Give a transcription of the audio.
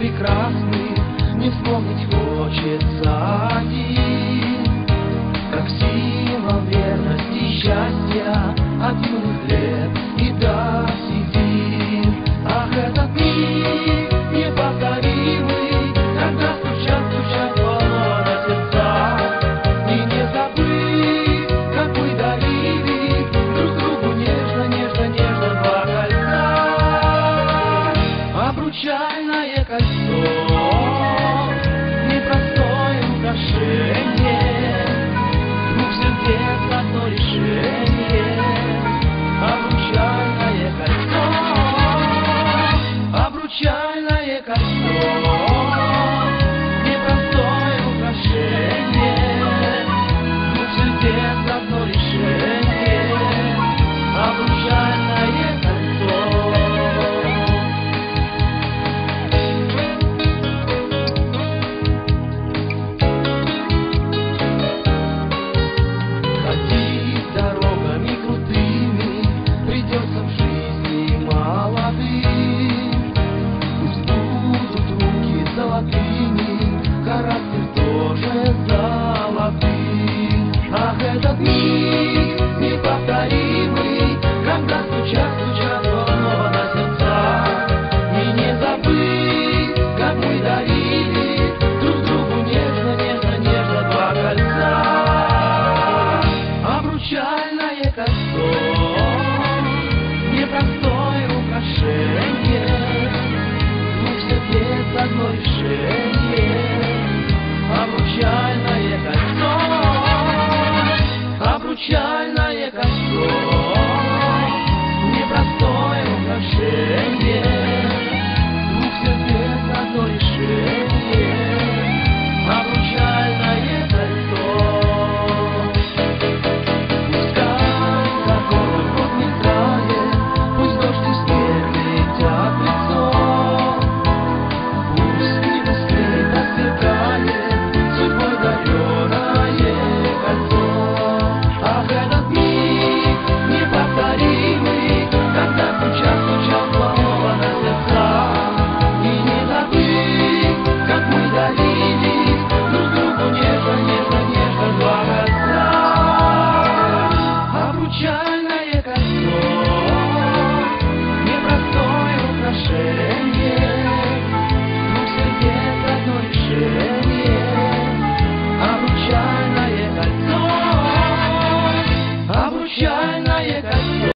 Прекрасный, не вспомнить хочется. 再来也看